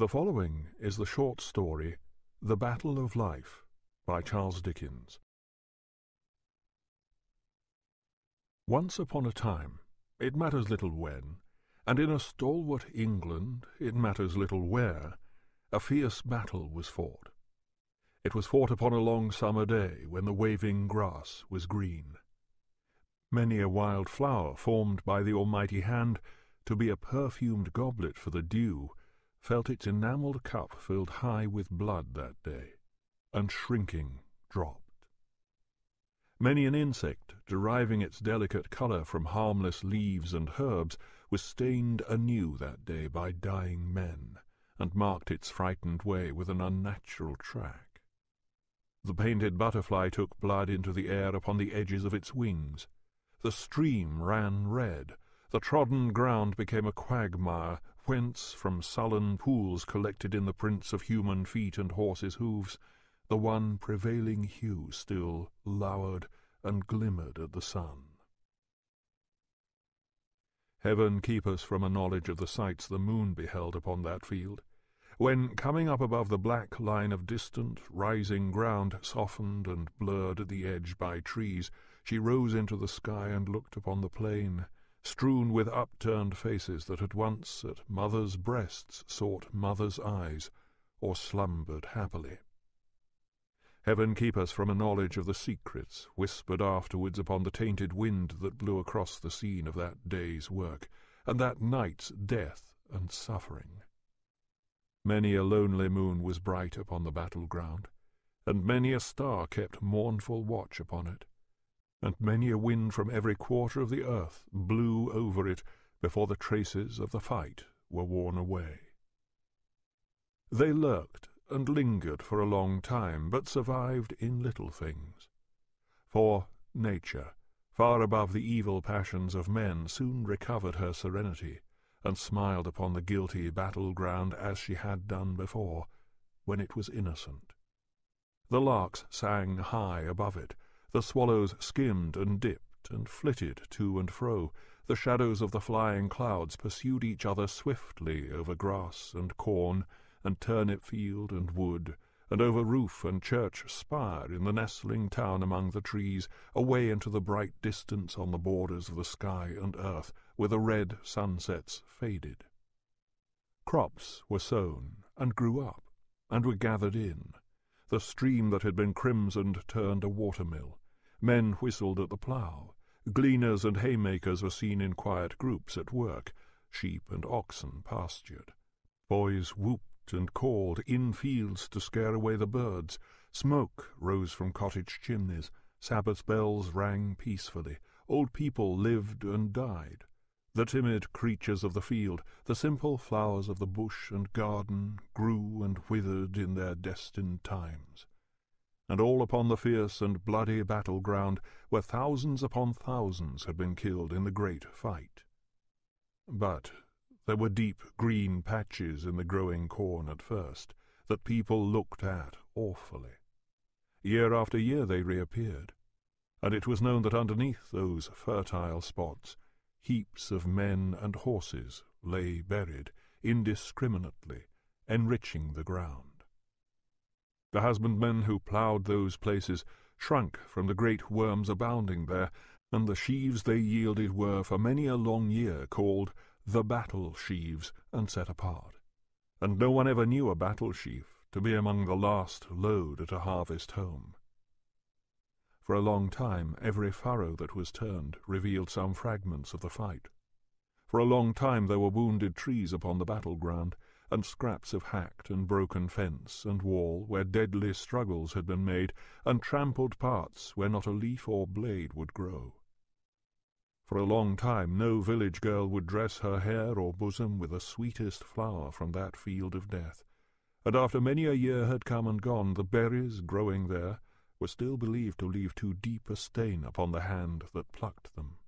The following is the short story The Battle of Life by Charles Dickens. Once upon a time, it matters little when, and in a stalwart England, it matters little where, a fierce battle was fought. It was fought upon a long summer day when the waving grass was green. Many a wild flower formed by the almighty hand to be a perfumed goblet for the dew felt its enamelled cup filled high with blood that day, and shrinking dropped. Many an insect, deriving its delicate colour from harmless leaves and herbs, was stained anew that day by dying men, and marked its frightened way with an unnatural track. The painted butterfly took blood into the air upon the edges of its wings. The stream ran red. The trodden ground became a quagmire whence, from sullen pools collected in the prints of human feet and horses' hoofs, the one prevailing hue still lowered and glimmered at the sun. Heaven keep us from a knowledge of the sights the moon beheld upon that field, when, coming up above the black line of distant, rising ground, softened and blurred at the edge by trees, she rose into the sky and looked upon the plain, strewn with upturned faces that at once at mothers' breasts sought mothers' eyes, or slumbered happily. Heaven keep us from a knowledge of the secrets whispered afterwards upon the tainted wind that blew across the scene of that day's work, and that night's death and suffering. Many a lonely moon was bright upon the battle-ground, and many a star kept mournful watch upon it and many a wind from every quarter of the earth blew over it before the traces of the fight were worn away. They lurked and lingered for a long time, but survived in little things. For nature, far above the evil passions of men, soon recovered her serenity, and smiled upon the guilty battle-ground as she had done before, when it was innocent. The larks sang high above it, the swallows skimmed and dipped and flitted to and fro. The shadows of the flying clouds pursued each other swiftly over grass and corn, and turnip field and wood, and over roof and church spire in the nestling town among the trees, away into the bright distance on the borders of the sky and earth, where the red sunsets faded. Crops were sown, and grew up, and were gathered in. The stream that had been crimsoned turned a water-mill. Men whistled at the plough. Gleaners and haymakers were seen in quiet groups at work. Sheep and oxen pastured. Boys whooped and called in fields to scare away the birds. Smoke rose from cottage chimneys. Sabbath bells rang peacefully. Old people lived and died. The timid creatures of the field, the simple flowers of the bush and garden, grew and withered in their destined times and all upon the fierce and bloody battle-ground, where thousands upon thousands had been killed in the great fight. But there were deep green patches in the growing corn at first, that people looked at awfully. Year after year they reappeared, and it was known that underneath those fertile spots heaps of men and horses lay buried indiscriminately, enriching the ground. The husbandmen who ploughed those places shrunk from the great worms abounding there, and the sheaves they yielded were for many a long year called the battle sheaves and set apart. And no one ever knew a battle sheaf to be among the last load at a harvest home. For a long time every furrow that was turned revealed some fragments of the fight. For a long time there were wounded trees upon the battle-ground, and scraps of hacked and broken fence and wall where deadly struggles had been made, and trampled parts where not a leaf or blade would grow. For a long time no village girl would dress her hair or bosom with the sweetest flower from that field of death, and after many a year had come and gone, the berries growing there were still believed to leave too deep a stain upon the hand that plucked them.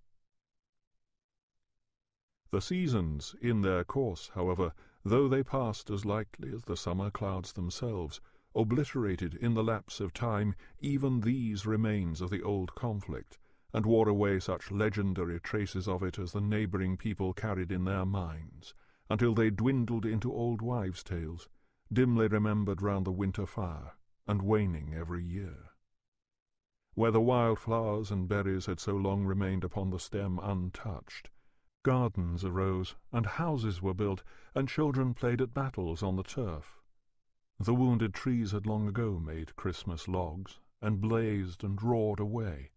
The seasons, in their course, however, though they passed as lightly as the summer clouds themselves, obliterated in the lapse of time even these remains of the old conflict, and wore away such legendary traces of it as the neighbouring people carried in their minds, until they dwindled into old wives' tales, dimly remembered round the winter fire, and waning every year. Where the wild flowers and berries had so long remained upon the stem untouched, gardens arose, and houses were built, and children played at battles on the turf. The wounded trees had long ago made Christmas logs, and blazed and roared away.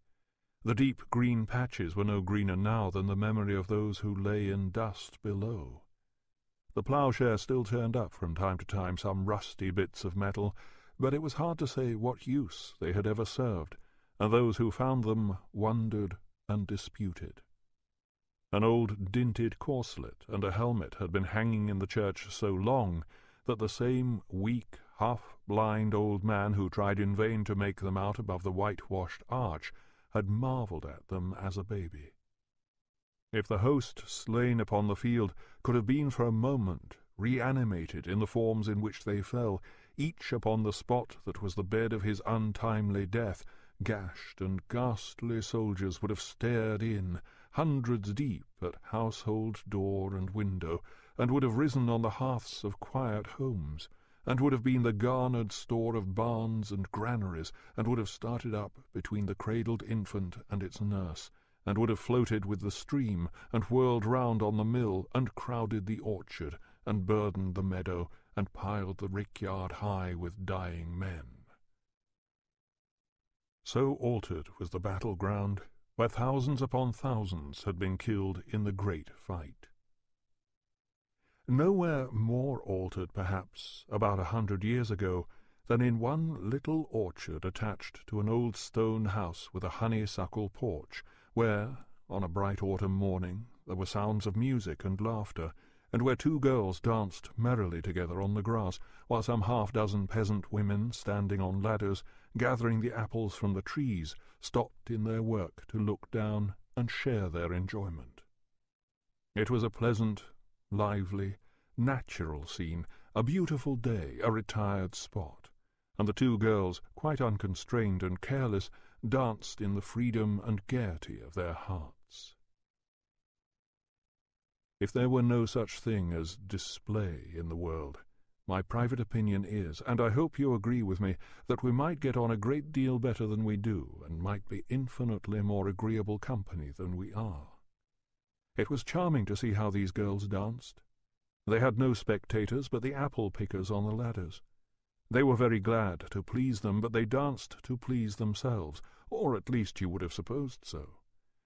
The deep green patches were no greener now than the memory of those who lay in dust below. The ploughshare still turned up from time to time some rusty bits of metal, but it was hard to say what use they had ever served, and those who found them wondered and disputed. An old dinted corselet and a helmet had been hanging in the church so long that the same weak, half-blind old man who tried in vain to make them out above the whitewashed arch had marvelled at them as a baby. If the host slain upon the field could have been for a moment reanimated in the forms in which they fell, each upon the spot that was the bed of his untimely death, gashed and ghastly soldiers would have stared in, hundreds deep, at household door and window, and would have risen on the hearths of quiet homes, and would have been the garnered store of barns and granaries, and would have started up between the cradled infant and its nurse, and would have floated with the stream, and whirled round on the mill, and crowded the orchard, and burdened the meadow, and piled the rickyard high with dying men. So altered was the battle ground, where thousands upon thousands had been killed in the great fight. Nowhere more altered, perhaps, about a hundred years ago, than in one little orchard attached to an old stone house with a honeysuckle porch, where, on a bright autumn morning, there were sounds of music and laughter, and where two girls danced merrily together on the grass, while some half-dozen peasant women, standing on ladders, gathering the apples from the trees, stopped in their work to look down and share their enjoyment. It was a pleasant, lively, natural scene, a beautiful day, a retired spot, and the two girls, quite unconstrained and careless, danced in the freedom and gaiety of their hearts. If there were no such thing as display in the world, my private opinion is, and I hope you agree with me, that we might get on a great deal better than we do, and might be infinitely more agreeable company than we are. It was charming to see how these girls danced. They had no spectators but the apple pickers on the ladders. They were very glad to please them, but they danced to please themselves, or at least you would have supposed so,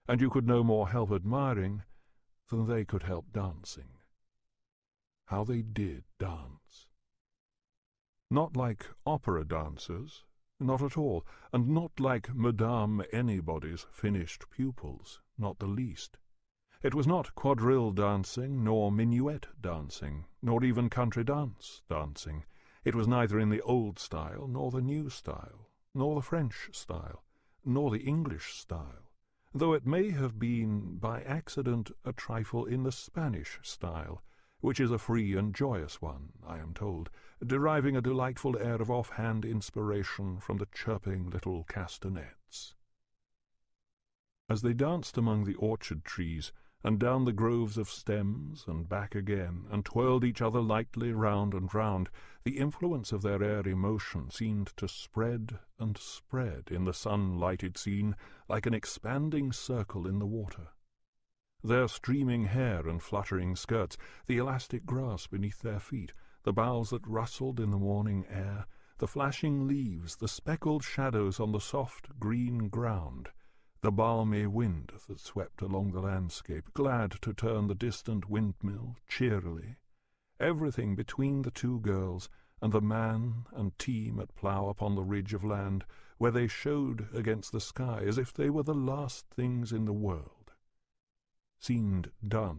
and you could no more help admiring than they could help dancing. How they did dance! Not like opera dancers, not at all, and not like Madame Anybody's finished pupils, not the least. It was not quadrille dancing, nor minuet dancing, nor even country dance dancing. It was neither in the old style, nor the new style, nor the French style nor the English style, though it may have been by accident a trifle in the Spanish style, which is a free and joyous one, I am told, deriving a delightful air of off-hand inspiration from the chirping little castanets. As they danced among the orchard trees, and down the groves of stems, and back again, and twirled each other lightly round and round, the influence of their airy motion seemed to spread and spread in the sun-lighted scene like an expanding circle in the water. Their streaming hair and fluttering skirts, the elastic grass beneath their feet, the boughs that rustled in the morning air, the flashing leaves, the speckled shadows on the soft green ground, the balmy wind that swept along the landscape, glad to turn the distant windmill cheerily, everything between the two girls and the man and team at plough upon the ridge of land, where they showed against the sky as if they were the last things in the world, seemed dancing